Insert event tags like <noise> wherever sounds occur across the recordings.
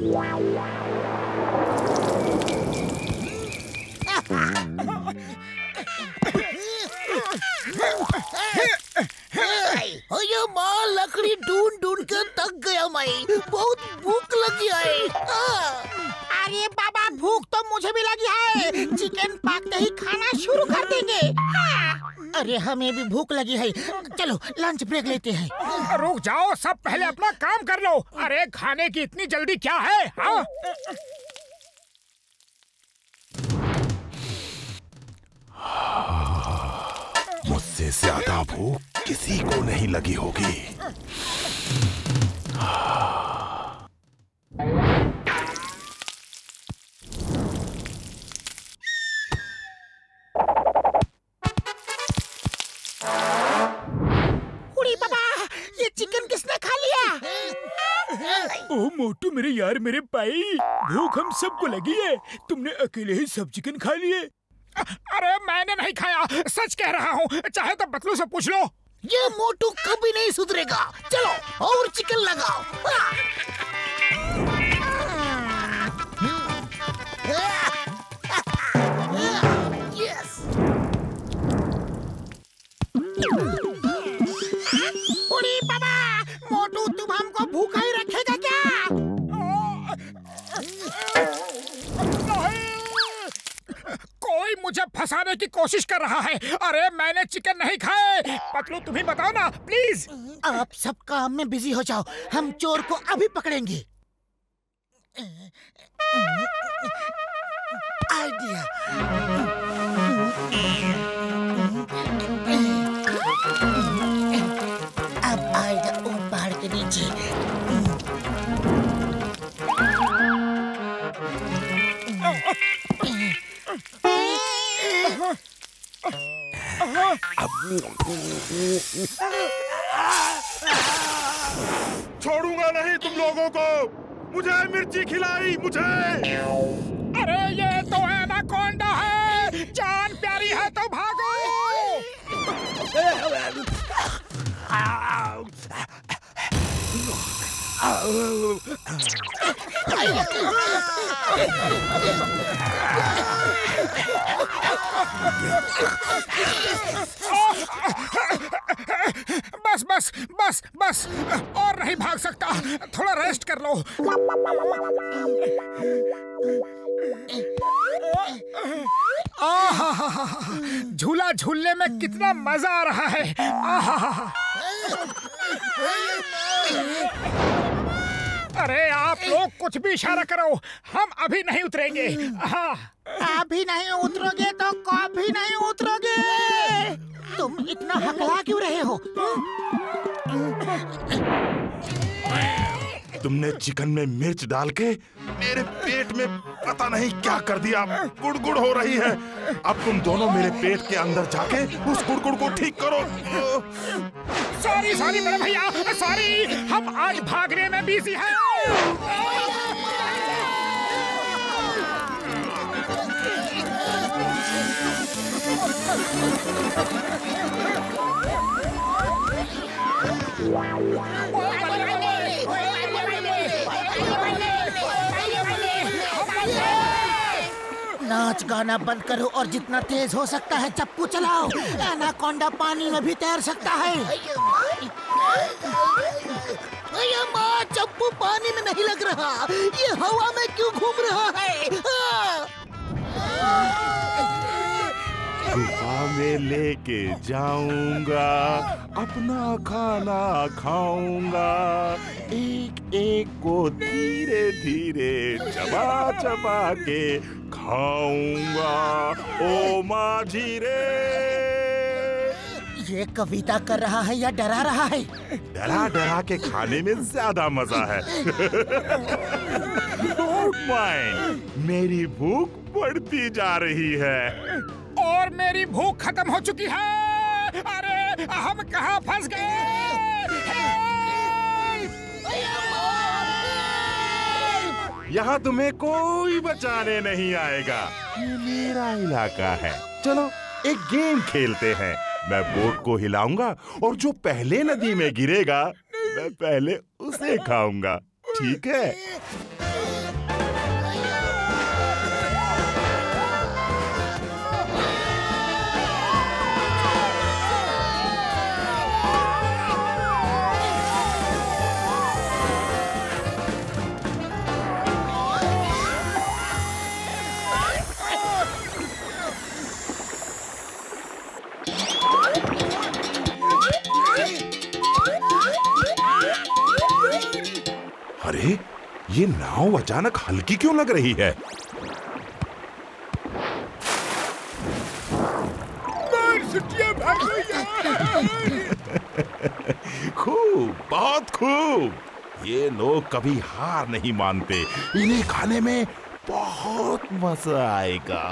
अरे, माँ बहुत भूख लगी है हाँ। अरे, बाबा, भूख तो मुझे भी लगी है चिकन पकते ही खाना शुरू कर देंगे हाँ। अरे हमें भी भूख लगी है। चलो लंच ब्रेक लेते हैं। रुक जाओ सब पहले अपना काम कर लो। अरे खाने की इतनी जल्दी क्या है हाँ? मुझसे ज़्यादा भूख किसी को नहीं लगी होगी। ओ मोटू मेरे यार मेरे भाई। भूख हम सबको लगी है। तुमने अकेले ही सब चिकन खा लिए। अरे मैंने नहीं खाया। सच कह रहा हूँ चाहे तो बतलू से पूछ लो। ये मोटू कभी नहीं सुधरेगा। चलो और चिकन लगाओ। <laughs> रहा है। अरे मैंने चिकन नहीं खाए। पतलू तुम्हें बताओ ना प्लीज़ आप सब काम में बिज़ी हो जाओ। हम चोर को अभी पकड़ेंगे। आइडिया अब आएगा वो पहाड़ के नीचे। <laughs> छोड़ूँगा नहीं तुम लोगों को। मुझे मिर्ची खिलाई मुझे। अरे ये तो एनाकोंडा है। जान प्यारी है तो भागो। <laughs> बस बस बस बस। और नहीं भाग सकता। थोड़ा रेस्ट कर लो। झूला झूलने में कितना मज़ा आ रहा है। आहा अरे आप लोग कुछ भी इशारा करो हम अभी नहीं उतरेंगे। हाँ। अभी नहीं उतरोगे तो कभी नहीं उतरोगे। तुम इतना हकला क्यों रहे हो? तुमने चिकन में मिर्च डाल के मेरे पेट में पता नहीं क्या कर दिया। गुड़गुड़ हो रही है। अब तुम दोनों मेरे पेट के अंदर जाके उस गुड़गुड़ को ठीक करो। सॉरी सॉरी बड़े भैया सॉरी हम आज भागने में बिज़ी हैं। गाना बंद करो और जितना तेज हो सकता है चप्पू चलाओ। एनाकोंडा पानी में भी तैर सकता है। माँ चप्पू पानी में नहीं लग रहा। ये हवा में क्यों घूम रहा है? हाँ। गुफा में लेके जाऊँगा अपना खाना खाऊँगा। एक एक को धीरे धीरे चबा चबा के खाऊँगा ओ माझी रे। ये कविता कर रहा है या डरा रहा है? डरा डरा के खाने में ज़्यादा मज़ा है। मेरी भूख बढ़ती जा रही है। और मेरी भूख खत्म हो चुकी है। अरे हम कहाँ फंस गए? यहाँ तुम्हें कोई बचाने नहीं आएगा। ये मेरा इलाका है। चलो, एक गेम खेलते हैं। मैं बोट को हिलाऊँगा और जो पहले नदी में गिरेगा, मैं पहले उसे खाऊँगा। ठीक है? ये नाव अचानक हल्की क्यों लग रही है? खूब, बहुत खूब। ये लोग कभी हार नहीं मानते। इन्हें खाने में बहुत मज़ा आएगा।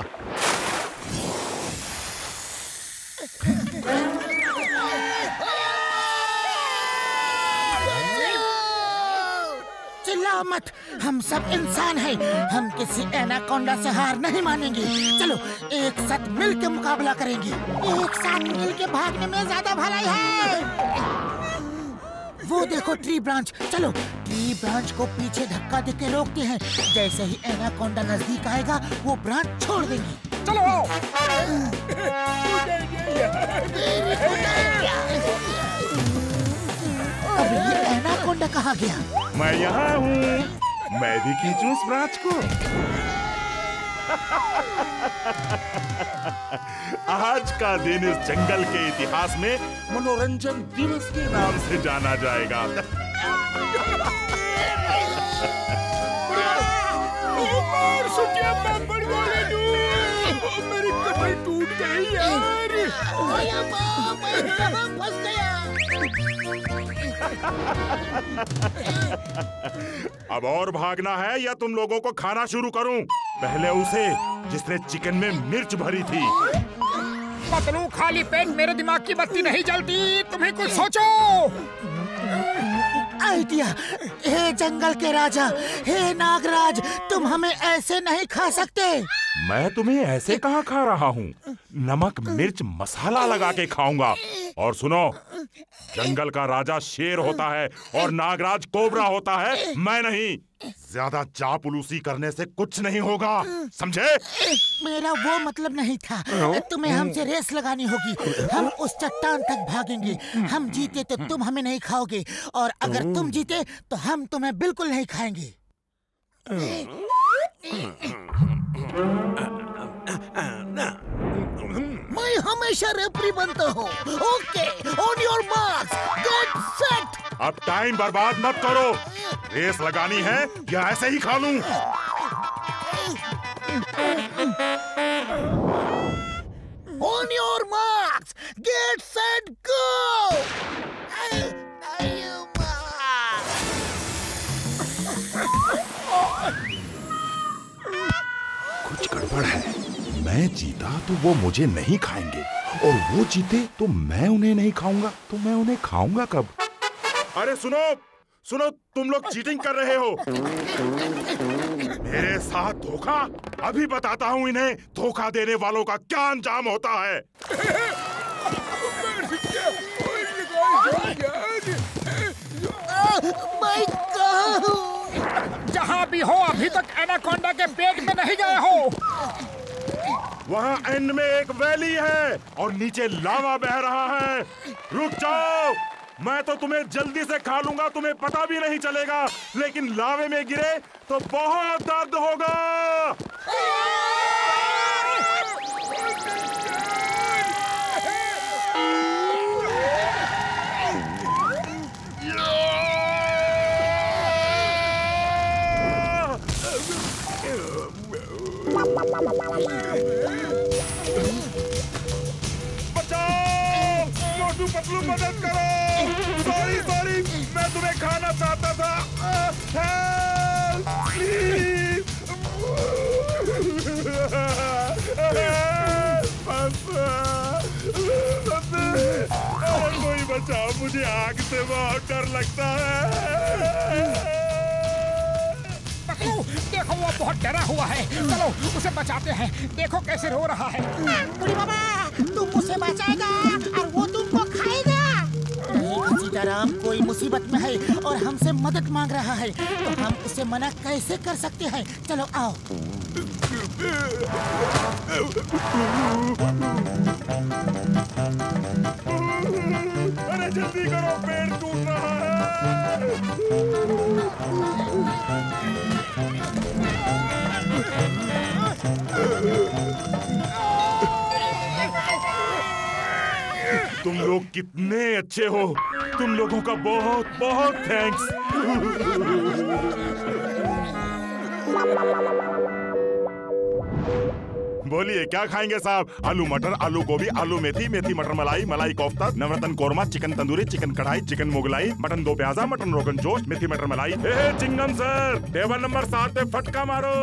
चिल्लाओ मत हम सब इंसान हैं। हम किसी एनाकोंडा से हार नहीं मानेंगे। चलो एक साथ मिल के मुकाबला करेंगे। एक साथ मिल के भागने में ज़्यादा भलाई है। वो देखो ट्री ब्रांच। चलो ट्री ब्रांच को पीछे धक्का दे के रोकते हैं। जैसे ही एनाकोंडा नज़दीक आएगा वो ब्रांच छोड़ देंगी। चलो। अब ये एनाकोंडा कहाँ गया? मैं यहाँ हूँ। मैं भी खींचू इस ब्रांच को। आज का दिन इस जंगल के इतिहास में मनोरंजन दिवस के नाम से जाना जाएगा। मार कमर टूट गई यार। फंस गया। <laughs> अब और भागना है या तुम लोगों को खाना शुरू करूँ? पहले उसे जिसने चिकन में मिर्च भरी थी। पतलू खाली पेट मेरे दिमाग की बत्ती नहीं जलती। तुम्हें कुछ सोचो। आइडिया। हे जंगल के राजा हे नागराज तुम हमें ऐसे नहीं खा सकते। मैं तुम्हें ऐसे कहाँ खा रहा हूँ? नमक मिर्च मसाला लगा के खाऊँगा। और सुनो जंगल का राजा शेर होता है और नागराज कोबरा होता है। मैं नहीं। ज़्यादा चापलूसी करने से कुछ नहीं होगा। समझे? मेरा वो मतलब नहीं था। तुम्हें हमसे रेस लगानी होगी। हम उस चट्टान तक भागेंगे। हम जीते तो तुम हमें नहीं खाओगे। और अगर तुम जीते तो हम तुम्हें बिल्कुल नहीं खाएँगे। मैं हमेशा रेफरी बनता हो। Okay on your marks get set अब टाइम बर्बाद मत करो। रेस लगानी है या ऐसे ही खा लूँ? On your marks get set go कुछ गड़बड़ है। मैं जीता तो वो मुझे नहीं खाएँगे। और वो जीते तो मैं उन्हें नहीं खाऊँगा तो मैं उन्हें खाऊँगा कब? अरे सुनो सुनो तुम लोग चीटिंग कर रहे हो। मेरे साथ धोखा? अभी बताता हूँ इन्हें धोखा देने वालों का क्या अंजाम होता है? मैं कहाँ हूँ जहाँ भी हो अभी तक एनाकोंडा के पेट में नहीं गए हो। वहाँ एंड में एक वैली है और नीचे लावा बह रहा है। रुक जाओ। मैं तो तुम्हें जल्दी से खा लूँगा, तुम्हें पता भी नहीं चलेगा, लेकिन लावे में गिरे तो बहुत दर्द होगा। बचाओ मोटू पतलू मदद करो मैं तुम्हें खाना चाहता था बचाओ मुझे आग से बहुत डर लगता है पतलू देखो वो बहुत डरा हुआ है। चलो उसे बचाते हैं। देखो कैसे रो रहा है। बुढ़ी बाबा तुम उसे बचाएगा और वो तुमको खाएगा। सीताराम कोई मुसीबत में है और हमसे मदद मांग रहा है। तो हम उसे मना कैसे कर सकते हैं? चलो आओ। अरे जल्दी करो पेड़ टूट रहा है। तुम लोग कितने अच्छे हो। तुम लोगों का बहुत बहुत थैंक्स बोलिए क्या खाएँगे साहब आलू मटर आलू गोभी आलू मेथी methi matar malai malai kofta navratan korma chicken tandoori chicken kadai chicken Mughlai mutton do pyaza mutton rogan josh methi matar malai ए चिंगम सर टेबल नंबर सात पे फटका मारो